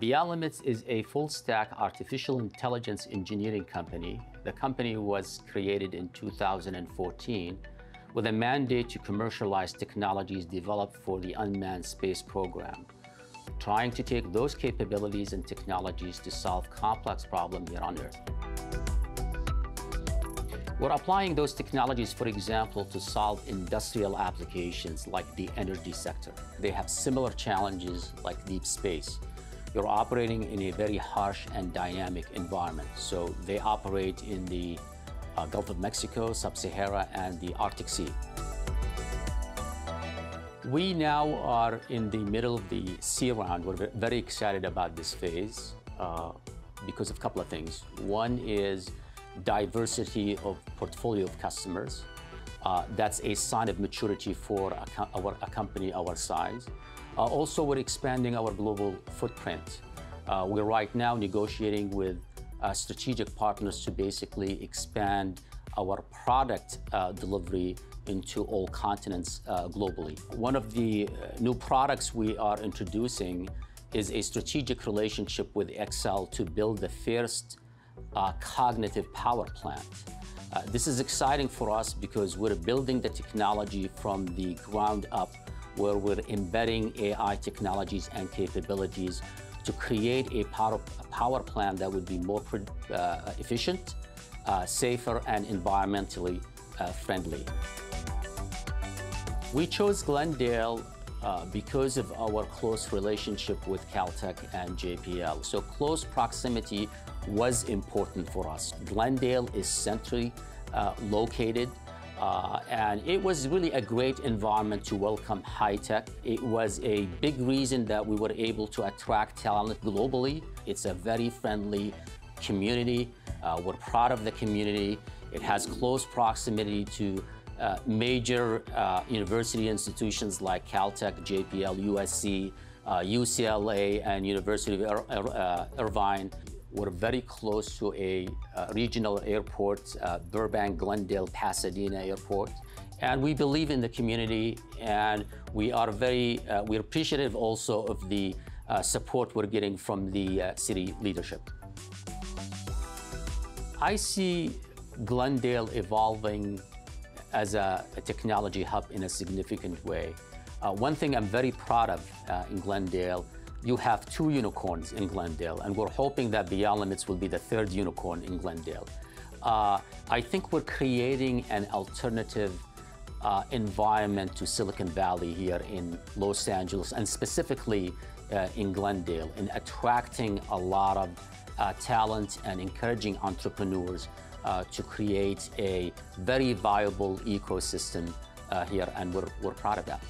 Beyond Limits is a full-stack artificial intelligence engineering company. The company was created in 2014 with a mandate to commercialize technologies developed for the unmanned space program, trying to take those capabilities and technologies to solve complex problems here on Earth. We're applying those technologies, for example, to solve industrial applications like the energy sector. They have similar challenges like deep space. You're operating in a very harsh and dynamic environment. So they operate in the uh, Gulf of Mexico, Sub-Sahara, and the Arctic Sea. We now are in the middle of the C round. We're very excited about this phase uh, because of a couple of things. One is diversity of portfolio of customers. Uh, that's a sign of maturity for a, our, a company our size. Uh, also, we're expanding our global footprint. Uh, we're right now negotiating with uh, strategic partners to basically expand our product uh, delivery into all continents uh, globally. One of the new products we are introducing is a strategic relationship with Xcel to build the first cognitive power plant. Uh, this is exciting for us because we're building the technology from the ground up where we're embedding AI technologies and capabilities to create a power, a power plant that would be more uh, efficient, uh, safer, and environmentally uh, friendly. We chose Glendale uh, because of our close relationship with Caltech and JPL. So close proximity was important for us. Glendale is centrally uh, located. Uh, and it was really a great environment to welcome high tech. It was a big reason that we were able to attract talent globally. It's a very friendly community. Uh, we're proud of the community. It has close proximity to uh, major uh, university institutions like Caltech, JPL, USC, UCLA, uh, and University of Ir Ir Irvine. We're very close to a uh, regional airport, uh, Burbank, Glendale, Pasadena Airport. And we believe in the community and we are very, uh, we're appreciative also of the support we're getting from the city leadership. I see Glendale evolving as a, a technology hub in a significant way. Uh, one thing I'm very proud of uh, in Glendale, you have two unicorns in Glendale, and we're hoping that Beyond Limits will be the third unicorn in Glendale. Uh, I think we're creating an alternative uh, environment to Silicon Valley here in Los Angeles, and specifically uh, in Glendale, in attracting a lot of uh, talent and encouraging entrepreneurs uh, to create a very viable ecosystem uh, here, and we're, we're proud of that.